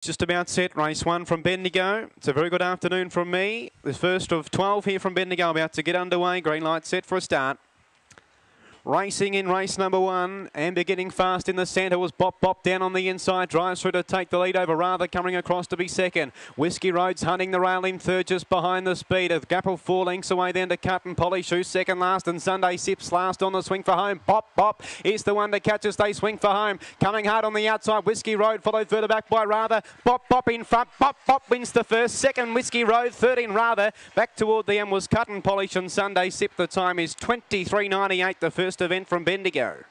Just about set, race one from Bendigo. It's a very good afternoon from me. The first of 12 here from Bendigo about to get underway. Green light set for a start. Racing in race number one. Amber getting fast in the centre was Bop Bop down on the inside. Drives through to take the lead over Rather coming across to be second. Whiskey Roads hunting the rail in third just behind the speed. Of four lengths away then to Cut and Polish who's second last and Sunday Sips last on the swing for home. Bop Bop is the one to catch as they swing for home. Coming hard on the outside. Whiskey Road followed further back by Rather. Bop Bop in front. Bop Bop wins the first. Second Whiskey Road. Third in Rather. Back toward the end was Cut and Polish and Sunday Sip. The time is 23.98 the first event from Bendigo.